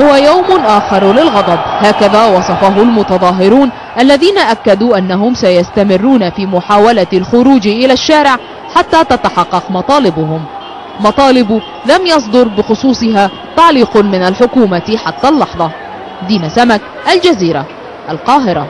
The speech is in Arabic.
هو يوم آخر للغضب. هكذا وصفه المتظاهرون الذين أكدوا أنهم سيستمرون في محاولة الخروج إلى الشارع حتى تتحقق مطالبهم. مطالب لم يصدر بخصوصها تعليق من الحكومة حتى اللحظة. دين سمك الجزيرة القاهرة.